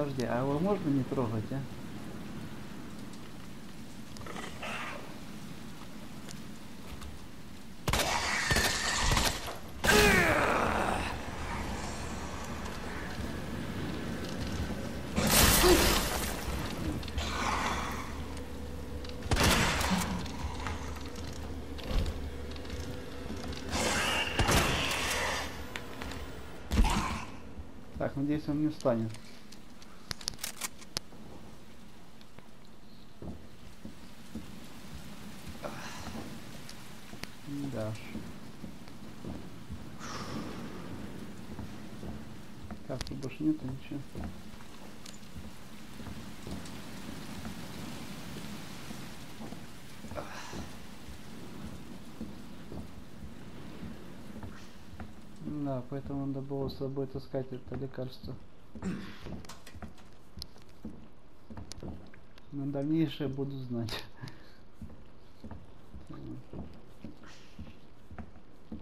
подожди, а его можно не трогать, а? Так, надеюсь, он не встанет. Да уж. Так, тут больше нету ничего. Да, поэтому надо было с собой таскать это лекарство. На дальнейшее буду знать.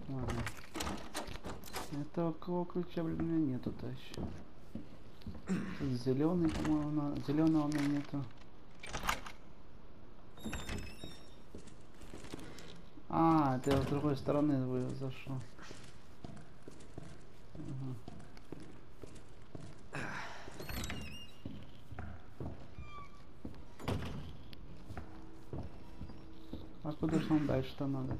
Ладно. Этого кого ключа, блин, у меня нету-то. Зеленый, по-моему, зеленого у меня нету. А, я с другой стороны зашел. Ага. А дальше-то надо?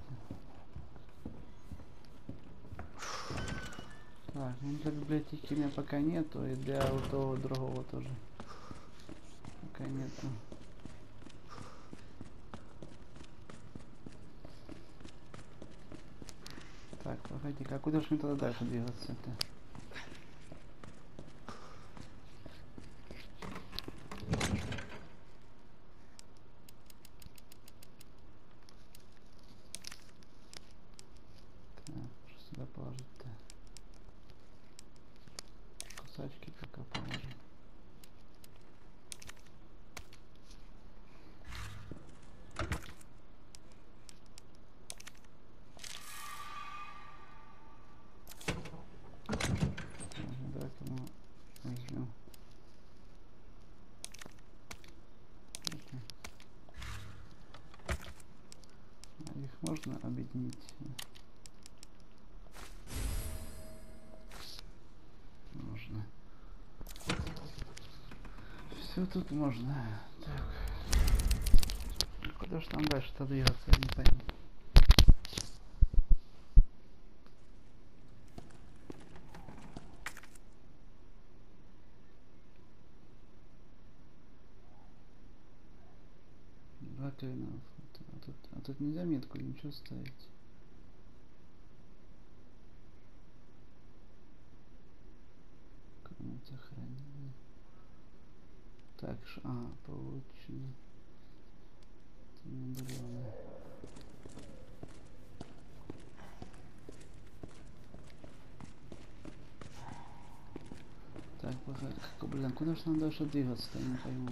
Так, ну для библиотеки меня пока нету, и для вот того другого тоже. Пока нету. Так, погоди, а куда же мне тогда дальше двигаться-то? Так, что сюда положить-то? Кусачки пока положим. Так, Давайте мы возьмем. эти. А их можно объединить? Можно. Все тут можно. Так. Куда же там дальше-то двигаться, я не пойму. Два вот, А тут, а тут нельзя метку ничего ставить. Комната хранения. Так, ш- а, получено. Медальоны. Так, блин, куда же нам дальше двигаться-то, я не пойму.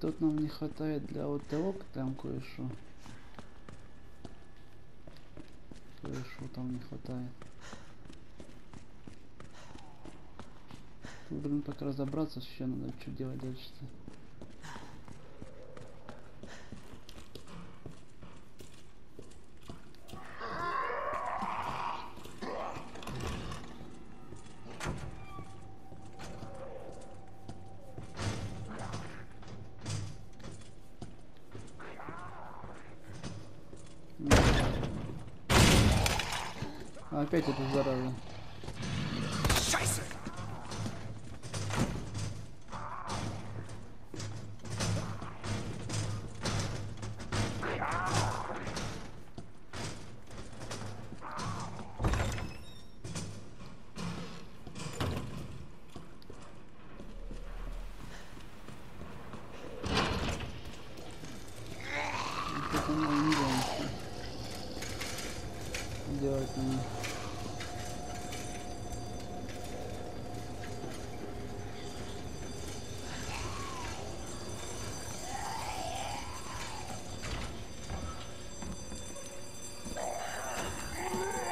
Тут нам не хватает для вот того, там кое-что. Кое-что там не хватает. Тут, блин, пока разобраться, еще надо что делать дальше-то. Мы не что делать нам.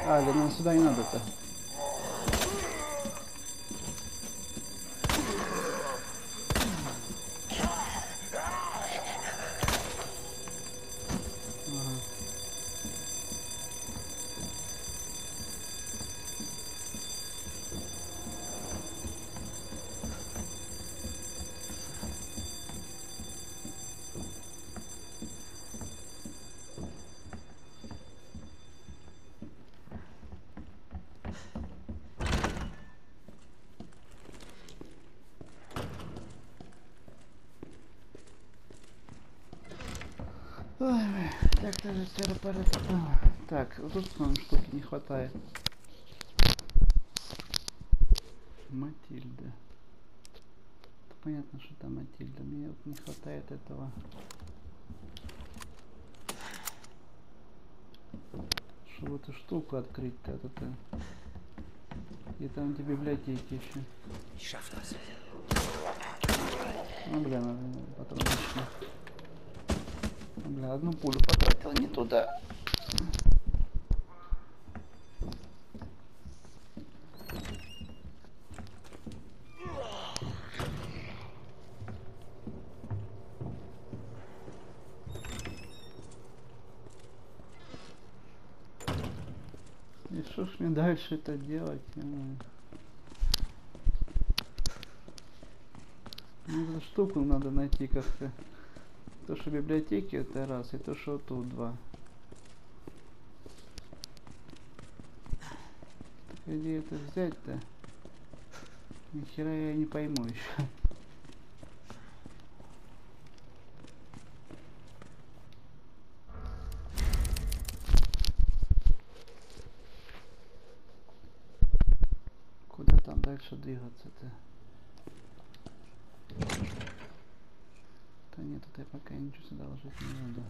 А, да нам сюда не надо-то. Ой, так, даже серапарат. Так, тут нам штуки не хватает. Матильда. Понятно, что там Матильда. Мне вот не хватает этого. Чтобы эту штуку открыть-то. Вот это. И там где библиотеки еще. Ну, бля, надо патроночно. Бля, одну пулю потратил не туда. И что ж мне дальше это делать? Ну, эту штуку надо найти как-то. То, что библиотеки это раз, и то, что тут два. Где это взять-то? Нихера я не пойму еще. Куда там дальше двигаться-то? Это я пока ничего сюда ложить не буду.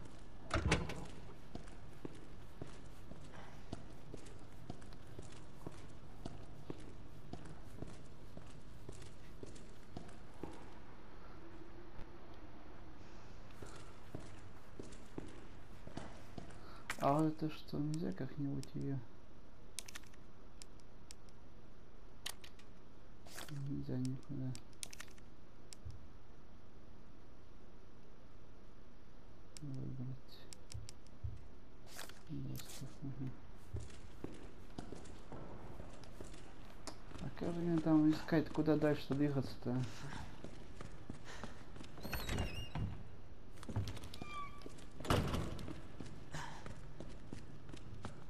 А это что, нельзя как-нибудь ее? Нельзя никуда. А как же мне там искать, куда дальше двигаться-то?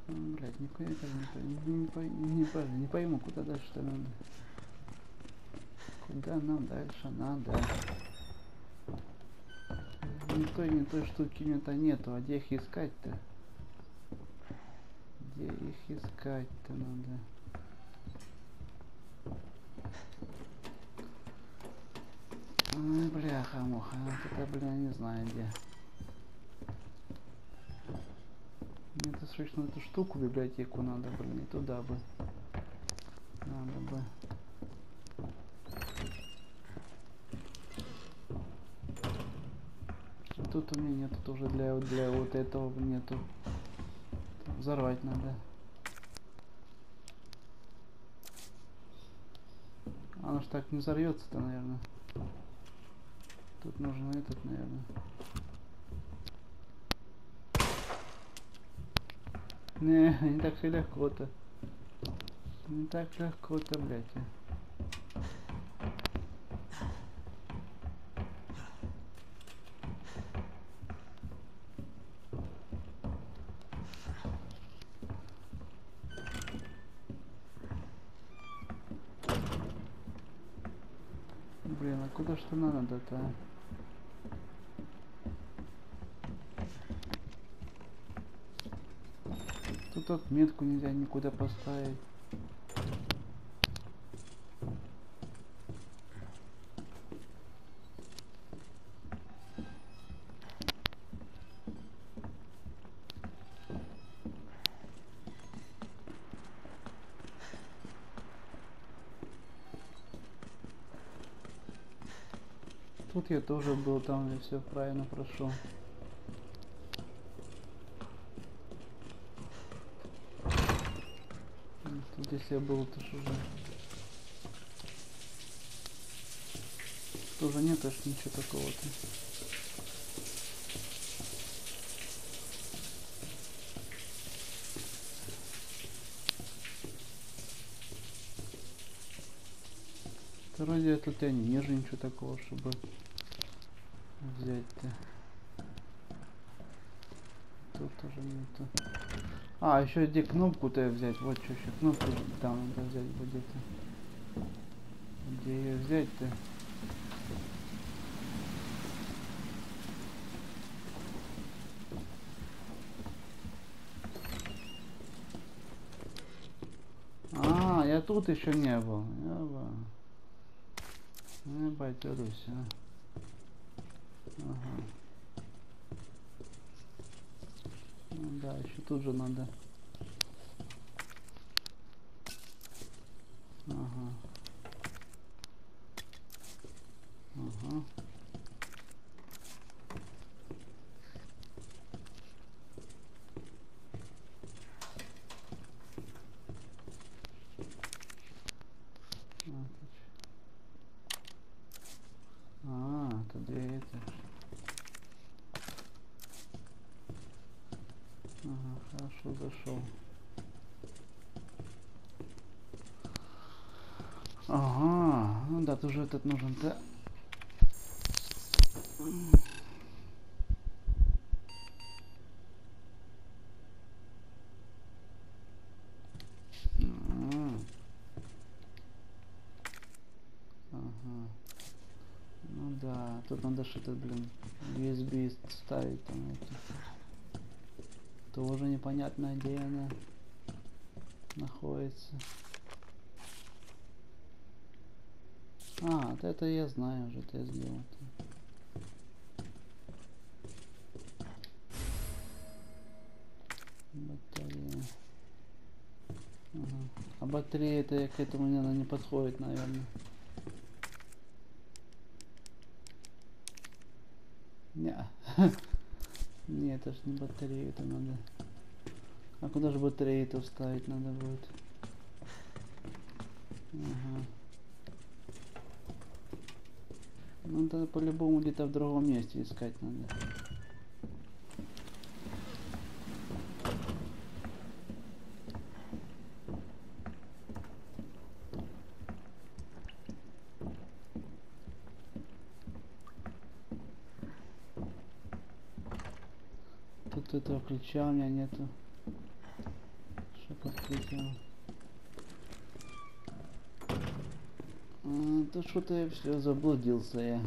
Блять, нихуя я не, не, не, пой- не пойму, куда дальше-то надо. Куда нам дальше надо? Ни той, ни той штуки у меня-то нету, а где их искать-то? Где их искать-то надо? Ой, бляха-муха, это, бля, не знаю где. Мне-то срочно эту штуку, библиотеку надо, блин, и туда бы. Надо бы. А Тут у меня нету тоже для, для вот этого нету. Взорвать надо. Оно ж так не взорвется-то, наверное. Тут нужен этот, наверное. Не, не так все легко-то. Не так легко-то, блядь. а. А куда что надо-то? а? Тут отметку нельзя никуда поставить. Тут я тоже был, там я все правильно прошел. М, Тут если я был, то ж уже. Тоже нет аж ничего такого-то. Вроде тут я не вижу ничего такого, чтобы взять-то? Тут уже нету. А, еще где кнопку-то взять. Вот что еще кнопку там надо взять будет. Где ее взять-то? А, я тут еще не был. Я бы... Не бойся, а. Да, еще тут же надо. Ага. Ага. А, тут ч- А, тут две это. Ага, хорошо. Ага, ну да, тоже этот нужен, да? М. Ага. Ну да, тут надо что-то, блин, непонятно, где она находится. А, вот это я знаю уже, это я сделал. Батарея. Ага. А батарея это к этому наверное, не подходит, наверное. Не. Не, это ж не батарея, это надо. А куда же батареи-то вставить надо будет? Ага. Ну да по-любому где-то в другом месте искать надо. Тут этого ключа у меня нету. Его. А, то что-то я все заблудился я.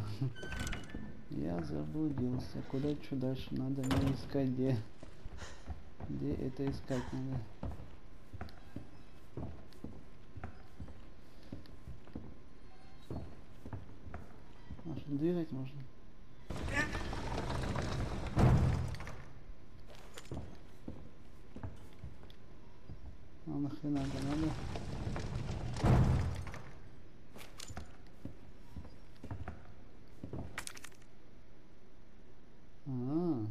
Я заблудился. Куда что дальше надо мне искать где? Где это искать надо? А что двигать можно? А нахрена это надо? А.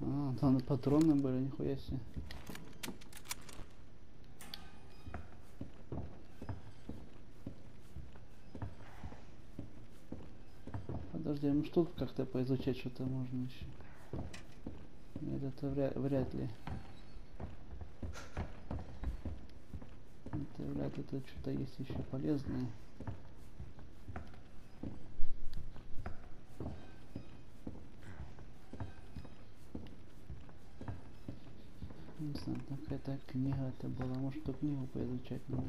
А, там патроны были, нихуя себе. Подожди, может тут как-то поизучать что-то можно еще. Нет, это вряд, вряд ли. Это вряд ли тут что-то есть еще полезное. Не знаю, какая-то книга это была. Может, эту книгу поизучать надо.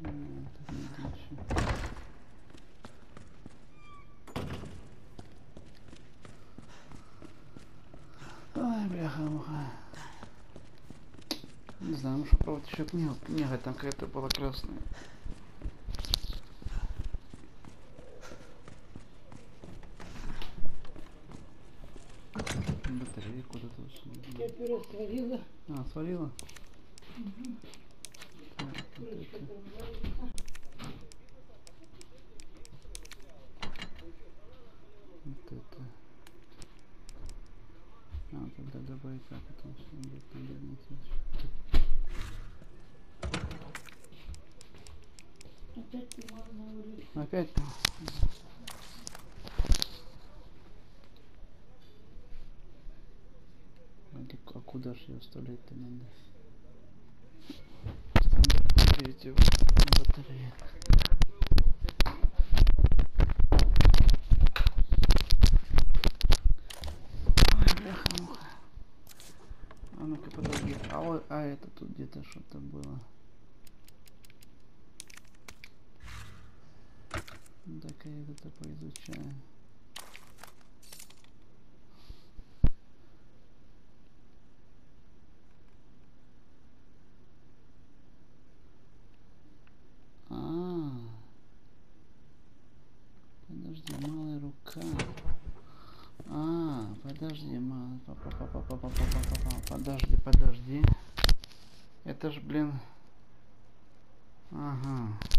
М, тут надо еще. Ой, бляха-муха. Не знаю, может попробовать еще книгу. Книга там какая-то была красная. Батарея куда-то ушла. Я пюре сварила. А, свалила? Так, вот это. Вот это. А, тогда добавить так, потому что он будет наверное, Опять? А куда же ее вставлять-то надо? На батарее. Ой, бляха-муха. А ну-ка подожди. А, вот, а это тут где-то что-то было. так я это поизучаю. А. подожди, мама, папа, папа, папа, папа, папа, подожди, подожди. Это ж, блин. Ага.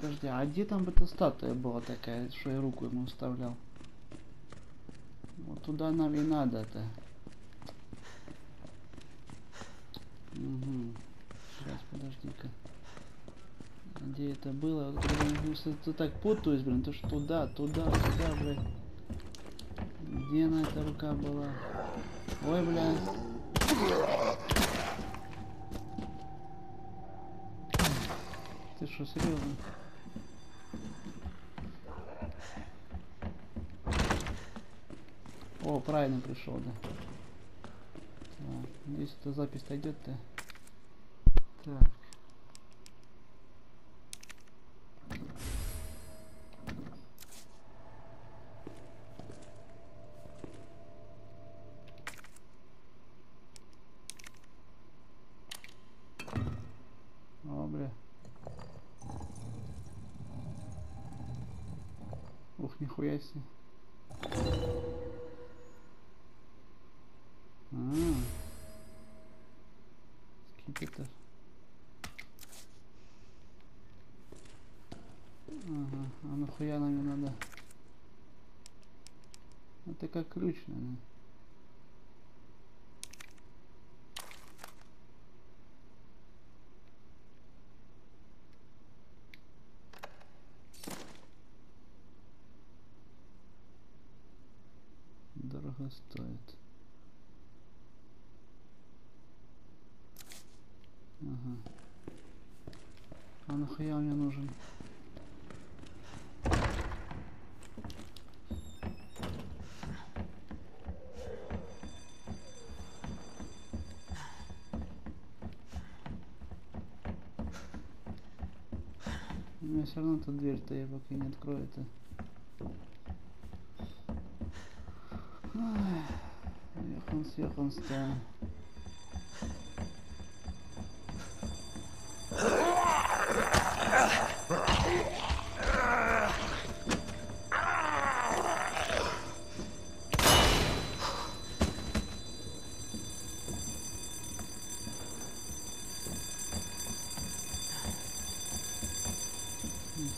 Подожди, а где там эта статуя была такая, что я руку ему вставлял? Вот туда нам и надо-то. Угу. Сейчас, подожди-ка. Где это было? Если ты так путаюсь, блин, то что туда, туда, туда, блин. Где она эта рука была? Ой, бля. Ты что, серьезно? О, правильно пришел, да. Так, здесь эта запись дойдет-то. Так. О, бля. Ух, нихуя себе. А. Скипетр. Ага, а нахуя нам её надо? Это как ключ, наверное. Дорого стоит. Ага. А нахуя мне нужен? все равно тут дверь-то я пока не открою-то. Эх, он, эх,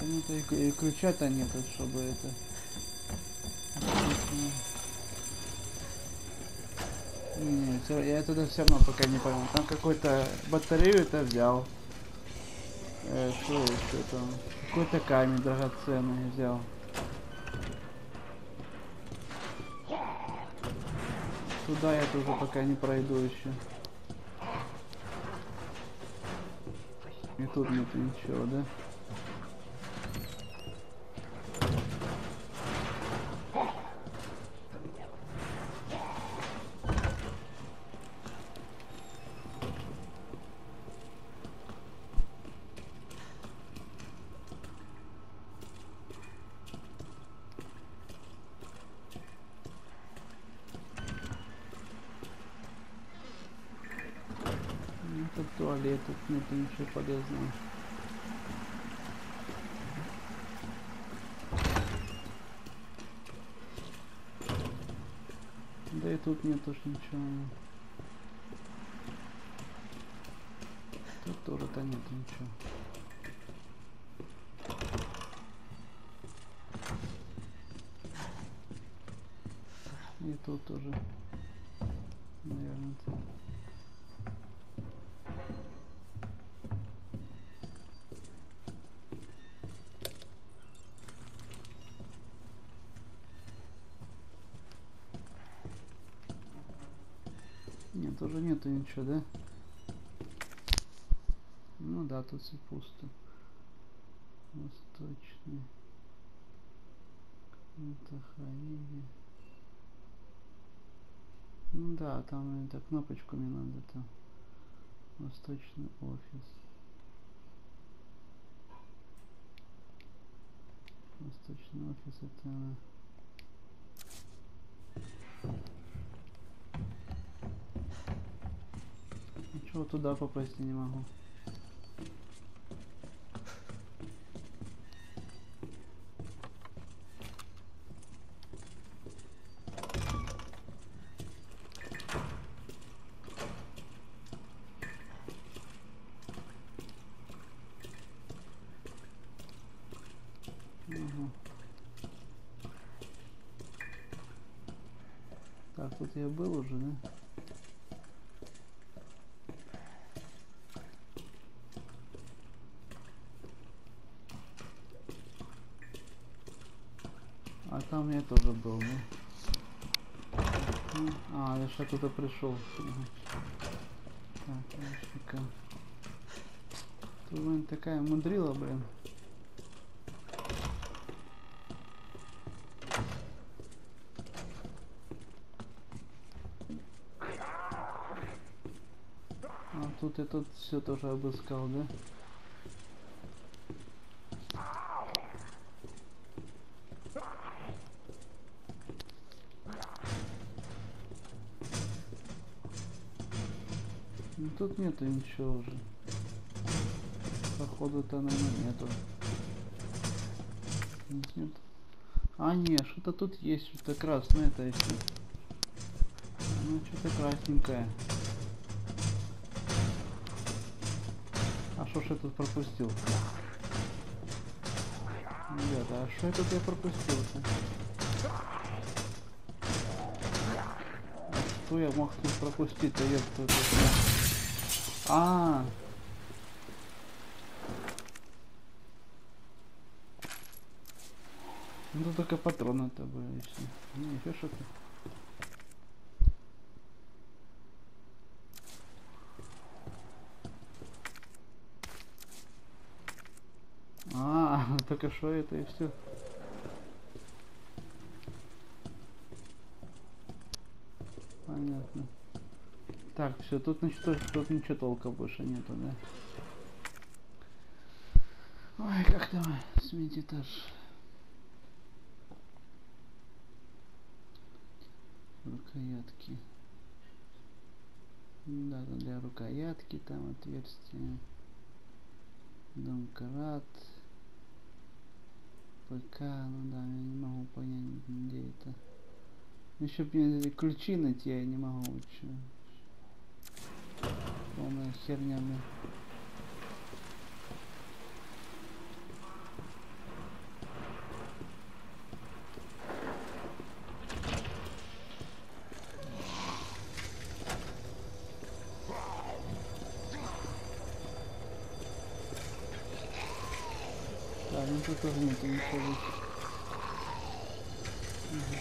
нет, и, и ключа-то нет, вот, чтобы это... Не, я это все равно пока не понял. Там какой-то батарею это взял. Э, что еще там? Какой-то камень драгоценный взял. Туда я тоже пока не пройду еще. И тут нет ничего, да? Ну, Тут туалет, тут нет ничего полезного. Да и тут нет уж ничего. Тут тоже-то нет ничего. И тут тоже. Наверное, тут. Нет, тоже нету ничего, да? Ну да, тут все пусто. Восточный. Это Хаиди. Ну да, там это кнопочку мне надо там. Восточный офис. Восточный офис это... Вот туда попасть не могу. Так, тут я был уже, да? А там я тоже был, да? А, я сейчас туда пришел. Так, ящика. Тут, блин, такая мудрила, блин. А тут я тут все тоже обыскал, да? Нету ничего уже. Походу-то, наверное, нету. Нет. А, нет, что-то тут есть, что-то красное это еще. Ну, что-то красненькое. А что ж я тут пропустил? Ребята, а что я тут я пропустил-то? А что я мог тут пропустить-то, ёпта, А, ну только патроны-то были и. Не, еще что-то. А, только что это и все. Понятно. Так, все, тут, значит, тут, ничего толка больше нету, да? Ой, как там сменить этаж? Рукоятки. Да, для рукоятки там отверстие. Домкрат. ПК, ну да, я не могу понять, где это. Еще мне ключи найти я не могу. Чё. Полная херня, блин. Да, ну тут тоже нету ничего. Мгм.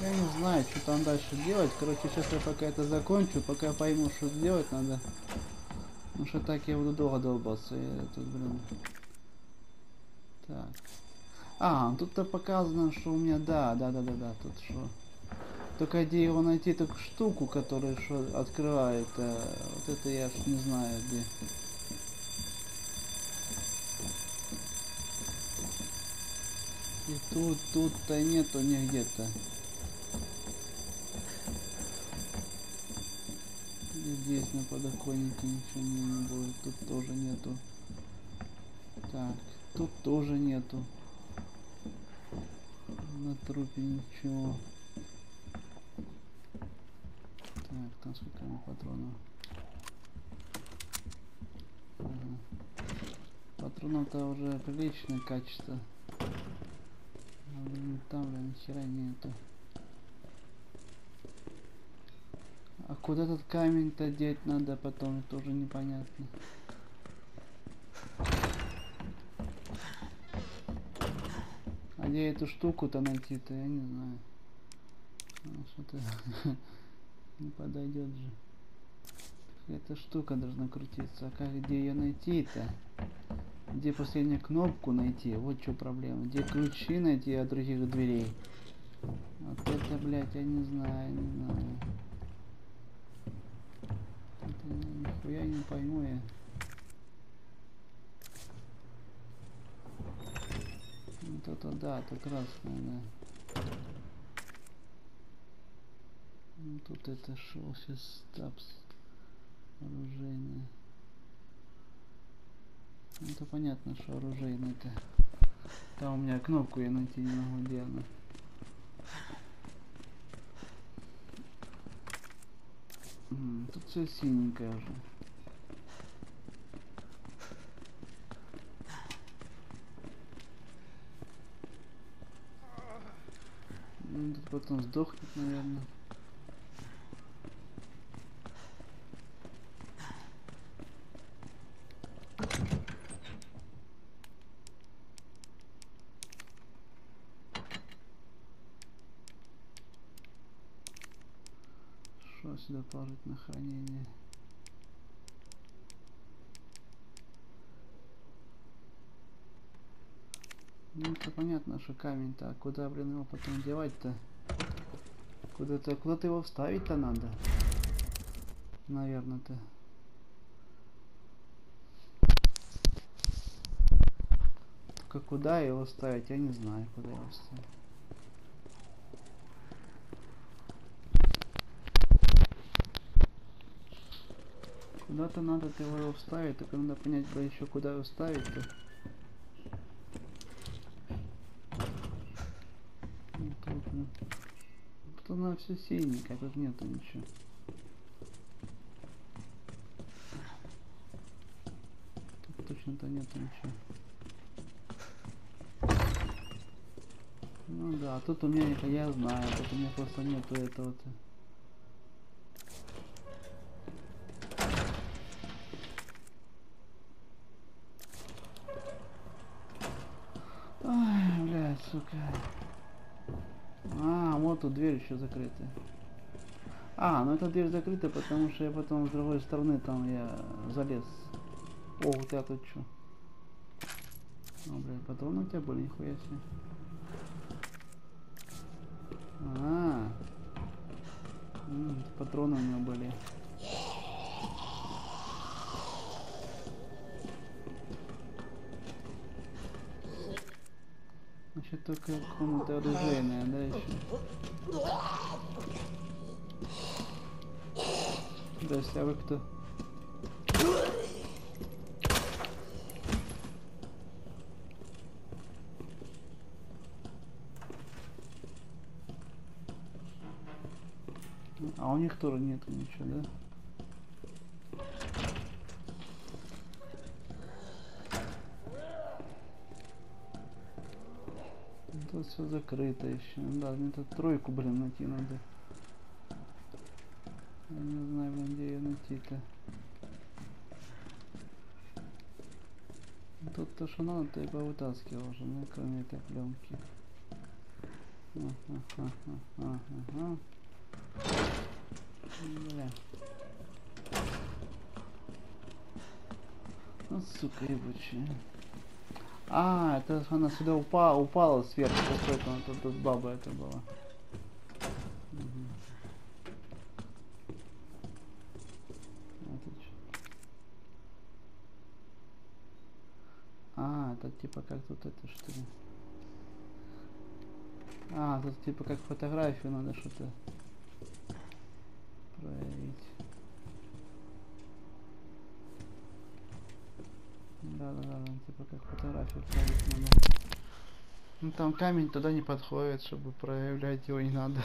Я не знаю, что там дальше делать. Короче, сейчас я пока это закончу, пока пойму, что делать надо. Ну что так я буду долго долбаться. Я тут, блин. Так. А, тут-то показано, что у меня, да, да, да, да, да, тут что. Только где его найти, только штуку, которая что открывает. э, вот это я ж не знаю где. И тут, тут-то нету нигде-то. И здесь на подоконнике ничего не, будет. Тут тоже нету. Так, тут тоже нету. На трупе ничего. Так, там сколько у меня патронов? Ага. Патронов-то уже приличное качество. Там, блин, хера нету. А куда этот камень-то деть надо потом, тоже непонятно. А где эту штуку-то найти-то, я не знаю. Что-то не подойдет же. Эта штука должна крутиться. А как где ее найти-то? Где последнюю кнопку найти? Вот что проблема. Где ключи найти от других дверей? Вот это, блядь, я не знаю, не знаю. Это нихуя не пойму я. Вот это да, это красное, да. Ну, Тут это шел сейчас стапс оружейное. Ну, это понятно, что оружейное-то. Там у меня кнопку я найти не могу, где она. Тут все синенькое уже. Потом сдохнет, наверное. Что сюда положить на хранение? Ну это понятно, что камень-то, а куда, блин, его потом девать-то? Куда-то, куда-то его вставить-то надо. Наверное-то. Только куда его ставить, я не знаю, куда его ставить. Куда-то надо его вставить, только надо понять бы еще куда его ставить-то. Ну, тут, ну. Тут она все синенькая, тут нету ничего. Тут точно-то нету ничего. Ну да, тут у меня, я знаю, тут у меня просто нету этого-то. Ай, блядь, сука. А, вот тут дверь еще закрытая. А, ну эта дверь закрыта, потому что я потом с другой стороны там я залез. О, у тебя тут что? Ну, блядь, патроны у тебя были, нихуя себе. А, М, патроны у него были. Только комната оружейная, да, еще? Здрасте, а вы кто? А у них тоже нет ничего, да? Тут все закрыто еще. Да, мне тут тройку, блин, найти надо. Я не знаю, блин, где ее найти-то. Тут то, что надо, то я повытаскивал уже, ну, кроме этой пленки. Ага, ага, ага. Бля. Ну, сука, ебучая. А, это она сюда упала, упала сверху, поэтому тут, тут баба это была. Чё? А, это типа как тут это что ли? А, тут типа как фотографию надо что-то проявить. Да, да, да, типа как фотографию проявить надо. Ну там камень туда не подходит, чтобы проявлять его не надо.